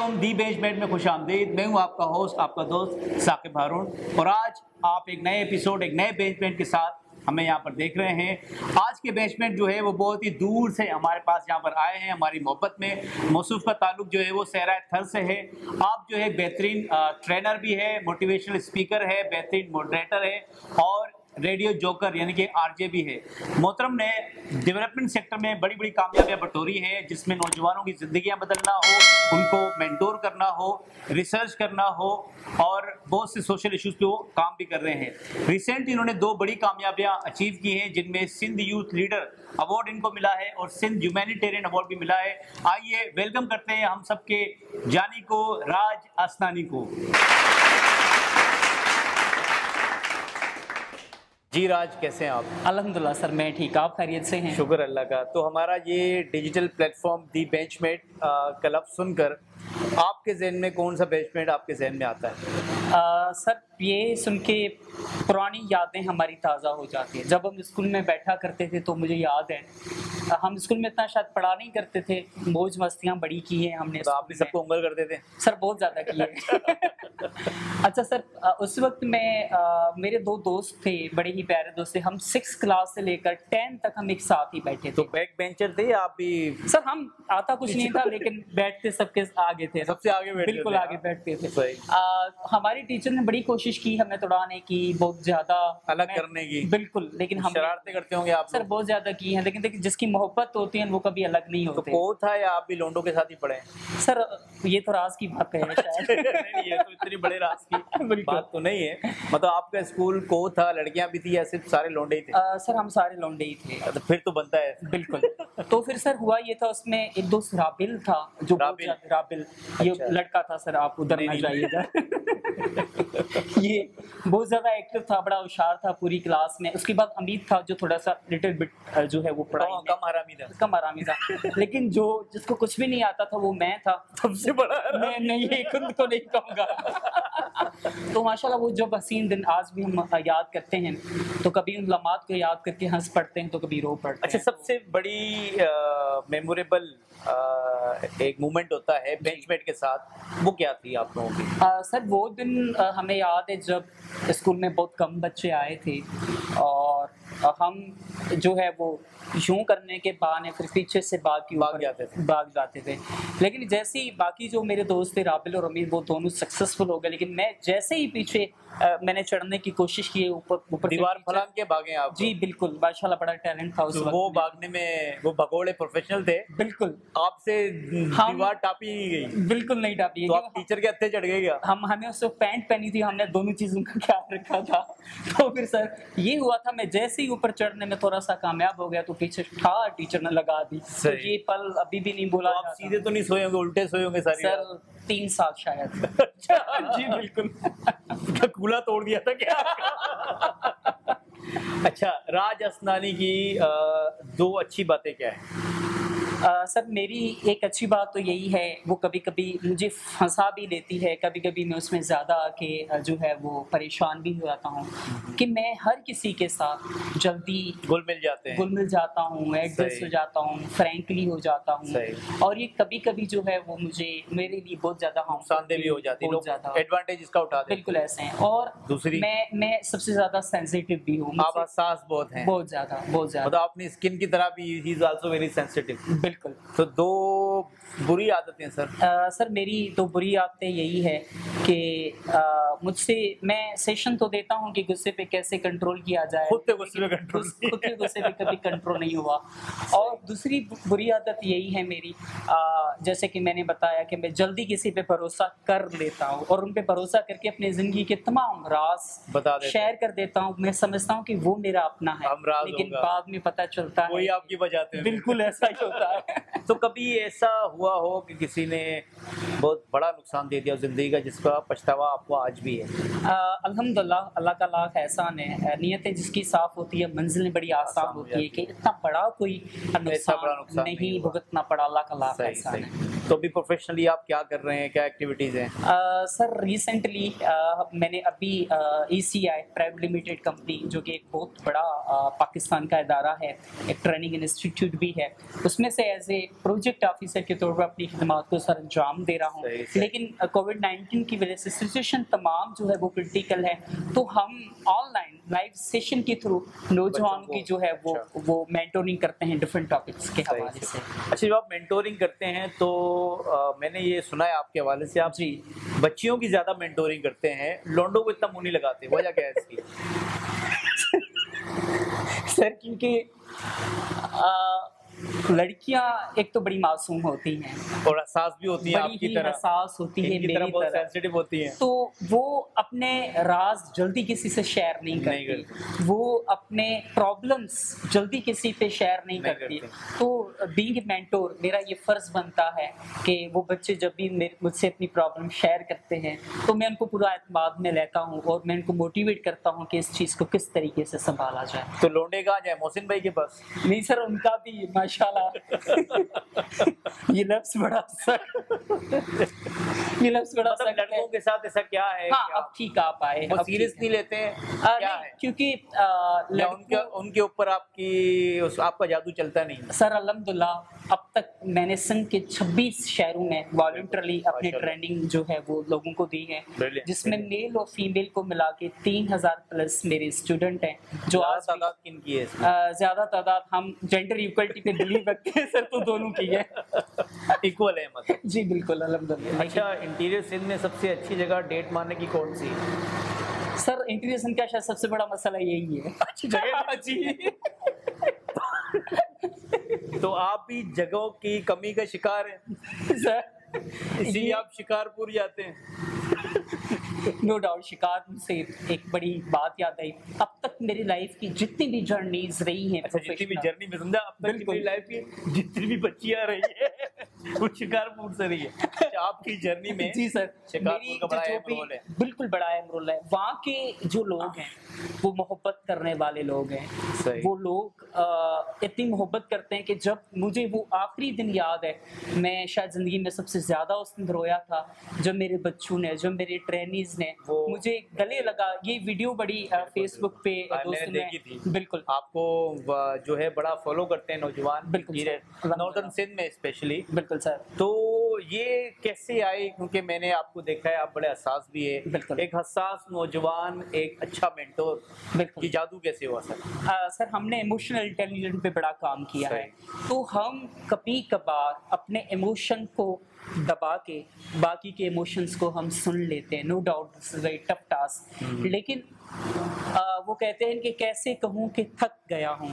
असलम दी benchmate में खुश आमदीद। मैं हूँ आपका होस्ट, आपका दोस्त साकिब हारून। और आज आप एक नए एपिसोड, एक नए बेंचमेंट के साथ हमें यहाँ पर देख रहे हैं। आज के बेंचमेंट जो है, वो बहुत ही दूर से हमारे पास यहाँ पर आए हैं, हमारी मोहब्बत में। मौसूफ का ताल्लुक जो है, वो सहरा थर से है। आप जो है, बेहतरीन ट्रेनर भी है मोटिवेशनल स्पीकर है, बेहतरीन मॉडरेटर है। और रेडियो जोकर, यानी कि आरजे भी है। मोहतरम ने डेवलपमेंट सेक्टर में बड़ी बड़ी कामयाबियाँ बटोरी हैं, जिसमें नौजवानों की ज़िंदगियाँ बदलना हो, उनको मेंटोर करना हो, रिसर्च करना हो, और बहुत से सोशल इश्यूज़ पे वो काम भी कर रहे हैं। रिसेंट इन्होंने दो बड़ी कामयाबियाँ अचीव की हैं, जिनमें सिंध यूथ लीडर अवार्ड इनको मिला है, और सिंध ह्यूमैनिटेरियन अवार्ड भी मिला है। आइए, वेलकम करते हैं हम सबके, जानी को, राज आसनानी को। जी राज कैसे हैं आप? अलहमदिल्ला सर मैं ठीक। आप खैरियत से हैं? शुक्र अल्लाह का। तो हमारा ये digital platform the Benchmate Club लफ्ज़ सुनकर आपके जहन में कौन सा बेंचमेट आपके जहन में आता है? आ, सर ये सुन के पुरानी यादें हमारी ताज़ा हो जाती है। जब हम स्कूल में बैठा करते थे तो मुझे याद है हम स्कूल में इतना शायद पढ़ा नहीं करते थे मौज मस्तियाँ बड़ी की हैं हमने तो आप भी सबको उंगल करते थे सर बहुत ज़्यादा की है। अच्छा सर उस वक्त में आ, मेरे दो दोस्त थे बड़े ही प्यारे दोस्त थे। हम सिक्स क्लास से लेकर टेन तक हम एक साथ ही बैठे थे। तो बैक बेंचर थे आप भी सर हम आता कुछ नहीं था लेकिन बैठते सबके आगे थे। सबसे आगे बैठते बिल्कुल आगे हाँ। बैठते थे। सही। हमारी टीचर ने बड़ी कोशिश की हमें तोड़ाने की बहुत ज़्यादा अलग करने की। बिल्कुल लेकिन हम शरारतें करते होंगे आप सर बहुत ज़्यादा की है लेकिन देखिए जिसकी मोहब्बत होती है वो कभी अलग नहीं होती। तो था या आप भी लोंडो के साथ ही पढ़े सर ये तो राज की बात है ये तो इतनी बड़े राज की बात तो नहीं है। मतलब आपका स्कूल को था लड़कियाँ भी थी या सिर्फ़ सारे लोंडे ही थे? आ, सर हम सारे लोंडे ही थे। तो फिर तो बनता है। बिल्कुल। तो फिर सर हुआ ये था उसमें एक दोस्त राबिल था जो राबिल? राबिल। ये अच्छा। लड़का था सर आप उधर नहीं। जाइएगा। ये बहुत ज़्यादा एक्टिव था बड़ा होशियार था पूरी क्लास में। उसके बाद अमित था जो थोड़ा सा लिटिल बिट जो है वो पढ़ाई कम में। कम हरामी था। कम आरामी था। लेकिन जो जिसको कुछ भी नहीं आता था वो मैं था। सबसे बड़ा मैं नहीं खुद को नहीं कहूँगा। तो माशाल्लाह वो जब हसीन दिन आज भी हम याद करते हैं तो कभी उन लम्हात को याद करके हंस पड़ते हैं तो कभी रो पड़ते अच्छा सबसे बड़ी मेमोरेबल एक मोमेंट होता है बेंचमेट के साथ वो क्या थी आप लोगों की? सर वो दिन हमें याद है जब स्कूल में बहुत कम बच्चे आए थे और हम जो है वो यूँ करने के बहाने फिर पीछे से भाग के भाग जाते थे। भाग जाते थे। लेकिन जैसे ही बाकी जो मेरे दोस्त थे राबिल और अमीर वो दोनों सक्सेसफुल हो गए। लेकिन मैं जैसे ही पीछे आ, मैंने चढ़ने की कोशिश की ऊपर ऊपर दीवार फलांग के भागे आप जी बिल्कुल। माशाल्लाह बड़ा टैलेंट था उस तो वो भागने में वो भगोड़े प्रोफेशनल थे। बिल्कुल। आपसे दीवार टापी नहीं गई। बिल्कुल नहीं टापी। तो आप टीचर के हत्थे चढ़ गए क्या? हम हमें उस पैंट पहनी थी हमने दोनों चीज़ों का ख्याल रखा था। तो फिर सर ये हुआ था मैं जैसे ही ऊपर चढ़ने में थोड़ा सा कामयाब हो गया तो पीछे उठा टीचर ने लगा दी। तो ये पल अभी भी नहीं तो आप सीधे तो नहीं सोए होंगे उल्टे सोए होंगे सारी सर तीन साल शायद। जी बिल्कुल। कूला तोड़ दिया था क्या? अच्छा राज असनानी की दो अच्छी बातें क्या है? आ, सर मेरी एक अच्छी बात तो यही है वो कभी कभी मुझे फंसा भी लेती है कभी कभी मैं उसमें ज़्यादा आके जो है वो परेशान भी हो जाता हूँ कि मैं हर किसी के साथ जल्दी घुल मिल जाते हैं। घुल मिल जाता हूँ एडजस्ट हो जाता हूँ फ्रेंकली हो जाता हूँ और ये कभी कभी जो है वो मुझे मेरे लिए बहुत ज़्यादा नुकसानदेह भी हो जाती है एडवांटेज इसका उठा बिल्कुल ऐसे हैं और दूसरी? मैं मैं सबसे ज़्यादा सेंसिटिव भी हूँ आप बहुत हैं। बहुत ज़्यादा बहुत ज़्यादा। मतलब अपनी स्किन की तरह भी he is also very sensitive बिल्कुल। तो दो बुरी आदतें सर। अ, सर मेरी तो बुरी आदतें यही है कि मुझसे मैं सेशन तो देता हूँ कि गुस्से पे कैसे कंट्रोल किया जाए। खुद पे गुस्से पे कंट्रोल खुद- के गुस्से पे कभी कंट्रोल नहीं हुआ। और दूसरी बुरी आदत यही है मेरी अ, जैसे कि मैंने बताया कि मैं जल्दी किसी पे भरोसा कर लेता हूँ और उन पे भरोसा करके अपनी ज़िंदगी के तमाम राज बता शेयर कर देता हूँ। मैं समझता हूँ कि वो मेरा अपना है लेकिन बाद में पता चलता है। आपकी बजाते बिल्कुल ऐसा ही होता है। तो कभी ऐसा हुआ हो कि किसी ने बहुत बड़ा नुकसान दे दिया ज़िंदगी का जिसका पछतावा आपको आज भी है? अल्हम्दुलिल्लाह अल्लाह का लाख एहसान है नीयतें जिसकी साफ़ होती है मंजिलें बड़ी आसान होती है कि इतना बड़ा कोई नुकसान नहीं। भुगतना पड़ा अल्लाह का लाख एहसान है तो अभी प्रोफेशनली आप क्या कर रहे हैं? क्या एक्टिविटीज़ हैं? सर रिसेंटली मैंने अभी E C I private limited company जो कि एक बहुत बड़ा पाकिस्तान का इदारा है एक ट्रेनिंग इंस्टीट्यूट भी है उसमें से एज ए प्रोजेक्ट ऑफिसर के तौर पर अपनी खदमात को सर अंजाम दे रहा हूँ। लेकिन कोविड नाइन्टीन की वजह से सिचुएशन तमाम जो है वो क्रिटिकल है। तो हम ऑनलाइन लाइव सेशन के थ्रू नौजवान की जो है वो अच्छा। वो मेंटोरिंग करते हैं डिफरेंट टॉपिक्स के हवाले से। अच्छा जब आप मेंटोरिंग करते हैं तो आ, मैंने ये सुना है आपके हवाले से आप जी। बच्चियों की ज़्यादा मेंटोरिंग करते हैं लोंडो को इतना मुँह नहीं लगाते वजह क्या है इसकी? सर क्योंकि लड़कियाँ एक तो बड़ी मासूम होती हैं। और एहसास भी होती है आपकी तरह। हसास होती है मेरी तरह बहुत सेंसिटिव होती हैं। तो वो अपने राज जल्दी किसी से शेयर नहीं नहीं करती। वो अपने प्रॉब्लम्स जल्दी किसी पे शेयर नहीं, नहीं करती। करते। तो बीइंग मेंटोर मेरा ये फ़र्ज़ बनता है कि वो बच्चे जब भी मुझसे अपनी प्रॉब्लम शेयर करते हैं तो मैं उनको पूरा एतमाद में लेता हूँ और मैं उनको मोटिवेट करता हूँ कि इस चीज़ को किस तरीके से संभाला जाए। तो लोंडे कहाँ जाए मोहसिन भाई के पास? नहीं सर उनका भी माशाल्लाह ये लफ्ज बड़ा सख्त ये लफ्ज बड़ा मतलब सख्त लड़कों के साथ ऐसा क्या है? हाँ कि अब ठीक आप आए। वो सीरियस नहीं लेते हैं? आ, क्या है? क्योंकि उनके उनके ऊपर आपकी उस आपका जादू चलता नहीं सर अलहमदुल्ला अब तक मैंने संघ के 26 शहरों में वॉल्ट्रली अपनी। ट्रेनिंग जो है वो लोगों को दी है। जिसमें मेल और फीमेल को मिला के तीन हज़ार प्लस मेरे स्टूडेंट हैं जो आज तादाद किन की है ज़्यादा तादाद हम जेंडर इक्वलिटी पे बिलीव रखते हैं सर तो दोनों की है। इक्वल है मतलब। जी बिल्कुल अल्हम्दुलिल्लाह। अच्छा इंटीरियर सिंध में सबसे अच्छी जगह डेट मारने की कौन सी? सर इंटीग्रेशन का शायद सबसे बड़ा मसला यही है। अच्छी जगह? जी। तो आप भी जगहों की कमी का शिकार हैं? सर इसीलिए ये- आप शिकारपुर जाते हैं। नो डाउट शिकार से एक बड़ी बात याद आई। अब तक मेरी लाइफ की जितनी भी जर्नीज रही हैं अच्छा जितनी भी जर्नी में समझा अब तक मेरी लाइफ की जितनी भी बच्चियाँ रही है। शिकारपुर से रही है। अच्छा, आपकी जर्नी में जी सर मेरी का बड़ा रोल है। बिल्कुल बड़ा अहम रोल है। वहाँ के जो लोग हैं वो मोहब्बत करने वाले लोग हैं। वो लोग इतनी मोहब्बत करते हैं कि जब मुझे वो आखिरी दिन याद है मैं शायद ज़िंदगी में सबसे ज़्यादा उस दिन रोया था जब मेरे बच्चों ने जब मेरे ट्रेनीज ने मुझे गले लगा। ये वीडियो बड़ी फेसबुक पे हाँ, दोस्तों ने बिल्कुल। आपको जो है बड़ा फॉलो करते हैं नौजवान बिल्कुल नॉर्दर्न सिंध में स्पेशली बिल्कुल सर। तो ये कैसे आए? क्योंकि मैंने आपको देखा है आप बड़े हसास भी है। एक हसास नौजवान एक अच्छा मेंटोर बिल्कुल। ये जादू कैसे हुआ सर? आ, सर हमने इमोशनल इंटेलिजेंस पे बड़ा काम किया है। तो हम कभी कभार अपने इमोशन को दबा के बाकी के इमोशंस को हम सुन लेते हैं। No doubt this is very tough task लेकिन आ, वो कहते हैं कि कैसे कहूँ कि थक गया हूँ।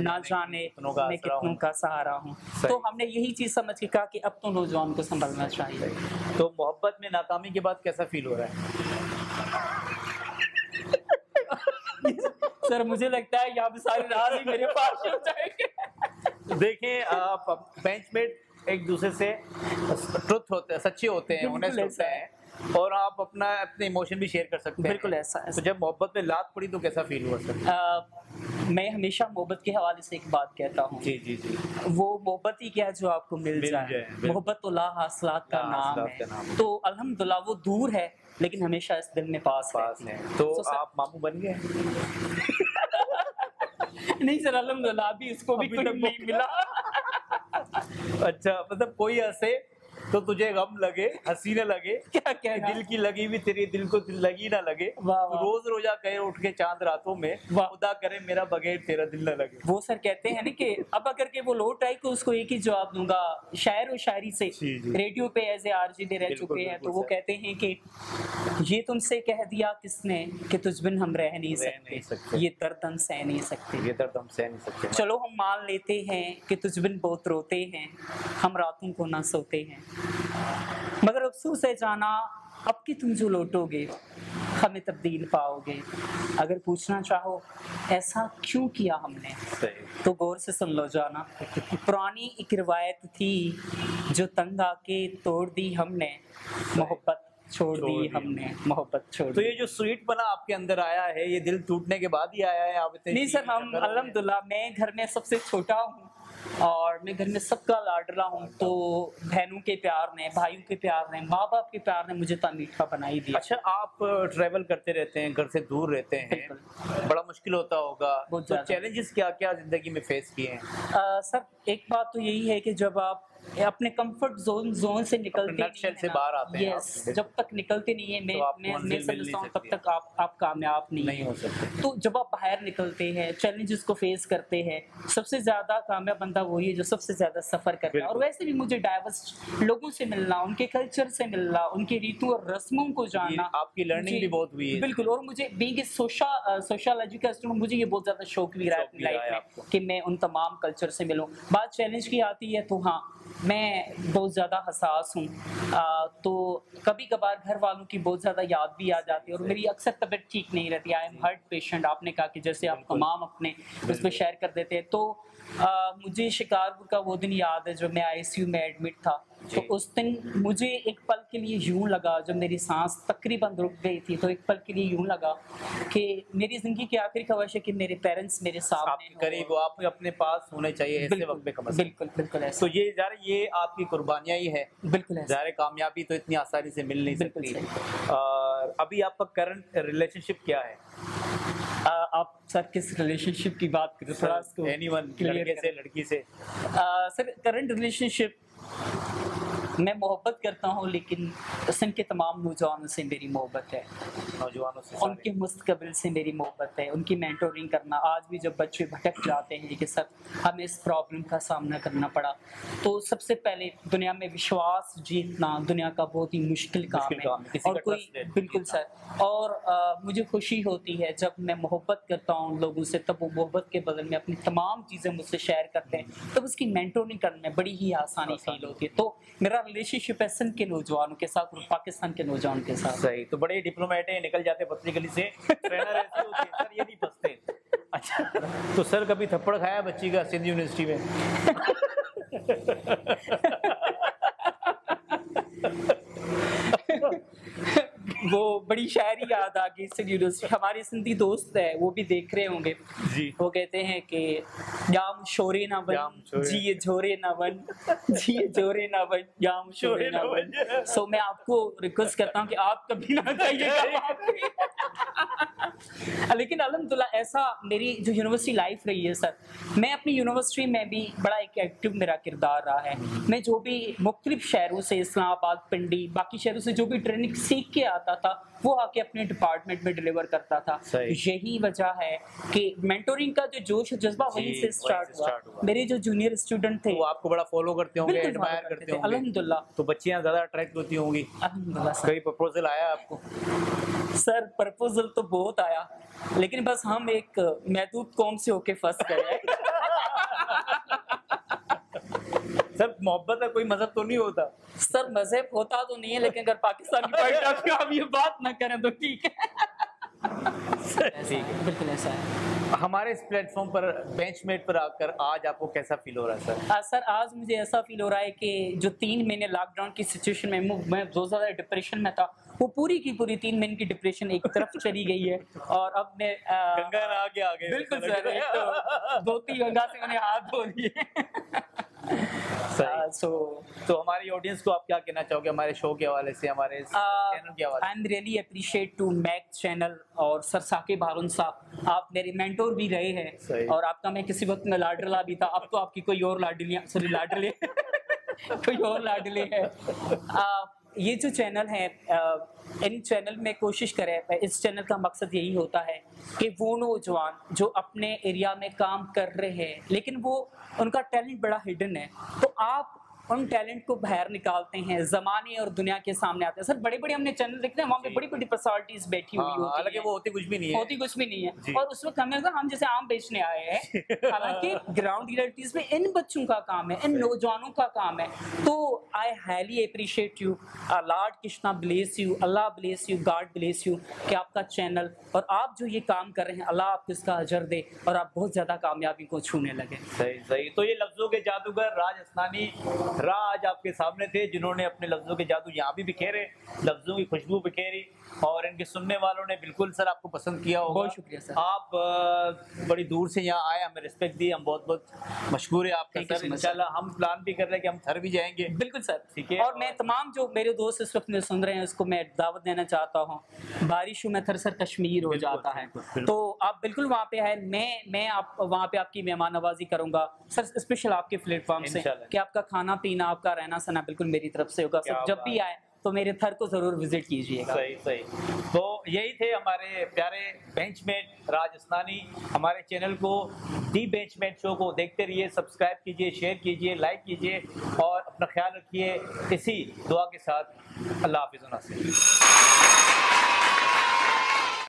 ना जाने मैं कितनों का सहारा हूँ। तो हमने यही चीज़ समझ के कहा कि अब तो नौजवान को संभलना चाहिए। तो मोहब्बत में नाकामी के बाद कैसा फील हो रहा है? सर मुझे लगता है यहाँ पे सारे राज ही मेरे पास हो जाएँगे। देखें आप बेंचमेट एक दूसरे से ट्रुथ होते हैं सच्चे होते हैं उन्हें ऑनेस्ट होते है। और आप अपना अपने इमोशन भी शेयर कर सकते हैं। बिल्कुल ऐसा है तो जब मोहब्बत में लात पड़ी तो कैसा फील हुआ सर आ, मैं हमेशा मोहब्बत के हवाले से एक बात कहता हूँ। जी जी जी। वो मोहब्बत ही क्या जो आपको मिल मिल जाए? मोहब्बत तो ला हासलात का नाम है। नाम तो अल्हम्दुलिल्लाह वो दूर है लेकिन हमेशा इस दिल में पास पास है। तो आप मामू बन गए? नहीं सर अल्हम्दुलिल्लाह अभी इसको भी मिला। अच्छा मतलब कोई हंसे तो तुझे गम लगे हँसी न लगे क्या कहना? दिल की लगी भी तेरे दिल को दिल लगी ना लगे। तो रोज रोजा कहे उठ के चाँद रातों में। खुदा करे मेरा बगैर तेरा दिल न लगे। वो सर कहते हैं ना कि अब अगर के वो लौट आए तो उसको एक ही जवाब दूँगा शायर और शायरी से। रेडियो पे एज ए आरजी दे रह चुके हैं तो वो कहते हैं कि ये तुमसे कह दिया किसने कि तुझ बिन हम रह नहीं सकते। ये दर्द हम सह नहीं सकते। ये दर्द हम सह नहीं सकते। चलो हम मान लेते हैं कि तुझ बिन बहुत रोते हैं हम रातों को ना सोते हैं। मगर अफसोस है जाना अब कि तुम जो लौटोगे हमें तब्दील पाओगे। अगर पूछना चाहो ऐसा क्यों किया हमने? तो गौर से सुन लो जाना। पुरानी एक रिवायत थी जो तंग आके तोड़ दी हमने। मोहब्बत छोड़ दी। हमने। मोहब्बत छोड़ तो ये जो स्वीट बना आपके अंदर आया है ये दिल टूटने के बाद ही आया है आप इतने नहीं सर हम। अल्हम्दुलिल्लाह मैं घर में सबसे छोटा हूँ। और मैं घर में सबका लाडला हूँ तो बहनों के प्यार ने भाइयों के प्यार ने माँ बाप के प्यार ने मुझे इतना मीठा बना ही दिया। अच्छा आप ट्रेवल करते रहते हैं घर से दूर रहते हैं। बड़ा मुश्किल होता होगा। तो चैलेंजेस क्या क्या ज़िंदगी में फेस किए हैं? सर एक बात तो यही है कि जब आप अपने कंफर्ट जोन जोन से निकलते nutshell से बाहर आते हैं आप। जब तक निकलते नहीं है मैं तो मैं मैं नहीं समझता हूँ तब तक आप आप कामयाब नहीं, नहीं हो सकते। तो जब आप बाहर निकलते हैं चैलेंजेस को फेस करते हैं सबसे ज़्यादा कामयाब बंदा वही है जो सबसे ज़्यादा सफ़र करता है। और वैसे भी मुझे डाइवर्स लोगों से मिलना उनके कल्चर से मिलना उनके रीतों और रस्मों को जानना आपकी लर्निंग भी बहुत हुई है। बिल्कुल और मुझे सोशल सोशोलॉजी का स्टूडेंट मुझे ये बहुत ज़्यादा शौक भी रहा है अपनी लाइफ में कि मैं उन तमाम कल्चर से मिलूँ। बात चैलेंज की आती है तो हाँ मैं बहुत ज़्यादा हसास हूँ। तो कभी कभार घर वालों की बहुत ज़्यादा याद भी आ जाती है और मेरी अक्सर तबीयत ठीक नहीं रहती। आई एम हर्ट पेशेंट आपने कहा कि जैसे आप। तमाम अपने उसमें शेयर कर देते हैं। तो आ, मुझे शिकारपुर का वो दिन याद है जब मैं आईसीयू में एडमिट था। तो उस दिन मुझे एक पल के लिए यूँ लगा जब मेरी सांस तकरीबन रुक गई थी तो एक पल के लिए यूँ लगा कि मेरी ज़िंदगी की आखिरी ख्वाहिश है कि मेरे पेरेंट्स मेरे सामने हों। करीब आप अपने पास होने चाहिए ऐसे बिल्कुल वक्त पे बिल्कुल बिल्कुल ऐसा। तो ये जार ये आपकी कुर्बानियाँ ही है। बिल्कुल ज़ाहिर कामयाबी तो इतनी आसानी से मिल नहीं सकती। अभी आपका करंट रिलेशनशिप क्या है? आ, आप सर किस रिलेशनशिप की बात कर? रहे हो थोड़ा एनीवन लड़के। से लड़की से। आ, सर करंट रिलेशनशिप मैं मोहब्बत करता हूँ लेकिन सिंध के तमाम नौजवानों से मेरी मोहब्बत है। नौजवानों से उनके मुस्तकबिल से मेरी मोहब्बत है। उनकी मेंटोरिंग करना आज भी जब बच्चे भटक जाते हैं कि सर हमें इस प्रॉब्लम का सामना करना पड़ा। तो सबसे पहले दुनिया में विश्वास जीतना दुनिया का बहुत ही मुश्किल काम है, है। और कोई बिल्कुल सर। और आ, मुझे खुशी होती है जब मैं मोहब्बत करता हूँ लोगों से तब वो मोहब्बत के बदल में अपनी तमाम चीज़ें मुझसे शेयर करते हैं। तब उसकी मेंटोरिंग करने में बड़ी ही आसानी फील होती है। तो मेरा रिलेशनशिप है सिंध के नौजवानों के साथ और पाकिस्तान के नौजवान के साथ। सही तो बड़े डिप्लोमेट है निकल जाते पतली गली से। ट्रेनर ऐसे होते हैं सर ये नहीं फंसते अच्छा। तो सर कभी थप्पड़ खाया बच्ची का सिंध यूनिवर्सिटी में? वो बड़ी शायरी याद आ गई सिंध यूनिवर्सिटी हमारे सिंधी दोस्त है वो भी देख रहे होंगे। जी। वो कहते हैं कि याम शोरे ना बन शोरे। जिए झोरे ना बन जिए झोरे ना बन याम शोरे ना बन। सो मैं आपको रिक्वेस्ट करता हूँ कि आप कभी ना जाइएगा लेकिन अलहमदुल्ला ऐसा मेरी जो यूनिवर्सिटी लाइफ रही है सर मैं अपनी यूनिवर्सिटी में भी बड़ा एक एक्टिव मेरा किरदार रहा है। मैं जो भी मुख्तलिफ़ शहरों से इस्लामाबाद पिंडी बाकी शहरों से जो भी ट्रेनिंग सीख के आता था वो आके अपने डिपार्टमेंट में डिलीवर करता था। यही वजह है कि मेंटोरिंग का जो जोश जज्बा वहीं से स्टार्ट हुआ। हुआ। मेरे जो जूनियर स्टूडेंट थे तो आपको बड़ा फॉलो करते होंगे एडमायर करते होंगे। अल्हम्दुलिल्लाह। तो बच्चियाँ ज़्यादा अट्रैक्ट होती होंगी। अल्हम्दुलिल्लाह कभी प्रपोजल आया आपको? सर प्रपोजल तो बहुत आया लेकिन बस हम एक महदूद कौम से होके फंस गए। सर मोहब्बत का कोई मज़हब तो नहीं होता। सर मज़हब होता तो नहीं है लेकिन अगर पाकिस्तान की व्यू ये बात ना करें तो ठीक है। ठीक है बिल्कुल ऐसा है। हमारे इस प्लेटफॉर्म पर बेंचमेट पर आकर आज आपको कैसा फील हो रहा है सर आ, सर आज मुझे ऐसा फील हो रहा है कि जो तीन महीने लॉकडाउन की सिचुएशन में मैं- मैं बहुत ज़्यादा डिप्रेशन में था वो पूरी की पूरी तीन महीने की डिप्रेशन एक तरफ़ चली गई है। और अब मैं आ, गंगा आगे आ गए बिल्कुल सर एक तो धोती गंगा से मैंने हाथ धो लिए। सो तो हमारी ऑडियंस को आप क्या कहना चाहोगे? हमारे शो के हवाले से हमारे चैनल के हवाले I am really appreciate to make channel और सर साकिब हारून साहब। आप मेरे मेंटोर भी रहे हैं और आपका मैं किसी वक्त में लाडला भी था। अब तो आपकी कोई और लाडलियाँ सॉरी लाडले। कोई और लाडले है। आ, ये जो चैनल है इन चैनल में कोशिश करें, इस चैनल का मकसद यही होता है कि वो नौजवान जो अपने एरिया में काम कर रहे हैं, लेकिन वो, उनका टैलेंट बड़ा हिडन है तो आप उन टैलेंट को बाहर निकालते हैं जमाने और दुनिया के सामने आते हैं। सर बड़े बड़े हमने चैनल देखते हैं वहाँ पे बड़ी बड़ी पर्सनालिटीज बैठी हुई हाँ, होती हैं। वो होती कुछ भी नहीं है। होती कुछ भी नहीं है। और उस वक्त हमें हम जैसे आम बेचने आए हैं हालाँकि ग्राउंड रियलिटीज में इन बच्चों का काम है इन नौजवानों का काम है। तो I highly appreciate you lord Krishna bless you Allah bless you God bless you कि आपका चैनल और आप जो ये काम कर रहे हैं अल्लाह आपको इसका अजर दे और आप बहुत ज़्यादा कामयाबी को छूने लगे। सही सही। तो ये लफ्जों के जादूगर राज असनानी राज आपके सामने थे, जिन्होंने अपने लफ्जों के जादू यहाँ भी बिखेरे, लफ्जों की खुशबू बिखेरी। और इनके सुनने वालों ने बिल्कुल सर आपको पसंद किया होगा। बहुत शुक्रिया सर। आप बड़ी दूर से यहाँ आए हमें रिस्पेक्ट दी हम बहुत बहुत मशहूर है आपका सर। इंशाल्लाह हम प्लान भी कर रहे हैं कि हम थर भी जाएँगे। बिल्कुल सर। ठीक है, और और- मैं तमाम जो मेरे दोस्त इस वक्त सुन रहे हैं उसको मैं दावत देना चाहता हूँ। बारिशों में थर सर कश्मीर हो जाता है। तो आप बिल्कुल वहाँ पे है। मैं मैं आप वहाँ पे आपकी मेहमान नवाजी करूँगा। सर स्पेशल आपके प्लेटफॉर्म से कि आपका खाना पीना आपका रहना सहना बिल्कुल मेरी तरफ़ से होगा। सर जब भी आए तो मेरे थर को ज़रूर विज़िट कीजिएगा। सही सही। तो यही थे हमारे प्यारे बेंचमेट राज असनानी हमारे चैनल को, दी बेंचमेट शो को देखते रहिए, सब्सक्राइब कीजिए, शेयर कीजिए, लाइक कीजिए और अपना ख्याल रखिए। इसी दुआ के साथ अल्लाह हाफिज़